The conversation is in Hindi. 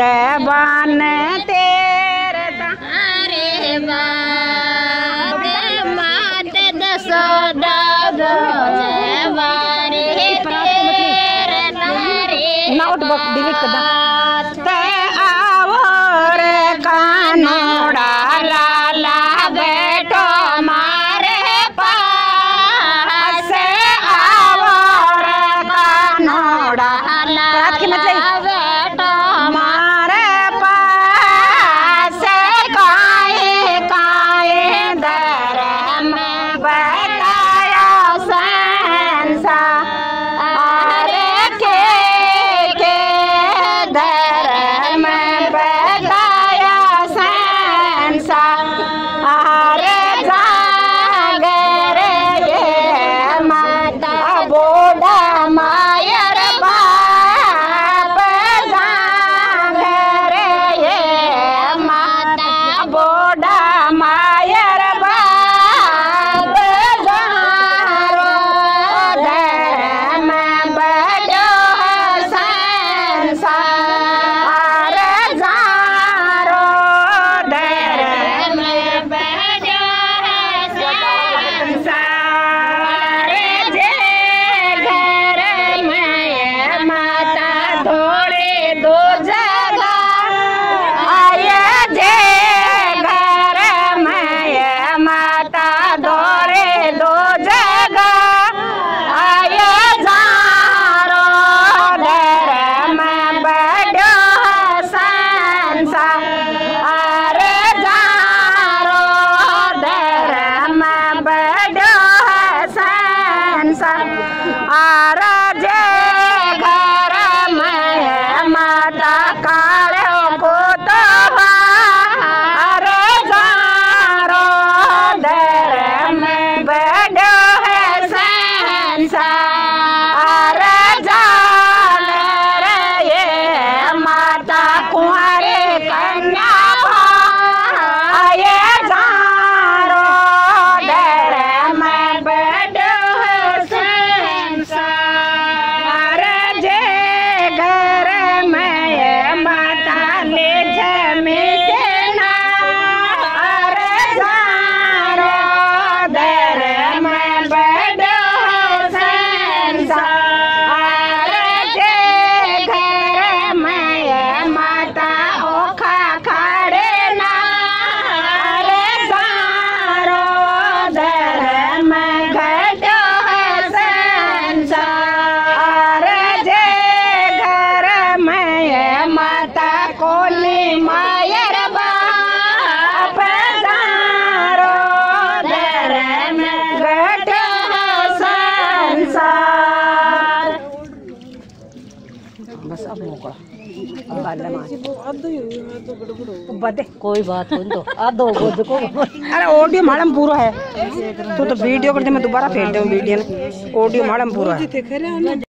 सहबान तेरता अरे बात मात दसो दागो। सहबान रे ना उठ बक डिलीट कर insan arah. बस अब मौका तो बदे कोई बात नहीं तो आ दो को। अरे ऑडियो मालम पूरा है। तो तो वीडियो करते मैं दोबारा फेर दूँ वीडियो ऑडियो मालम पूरा है।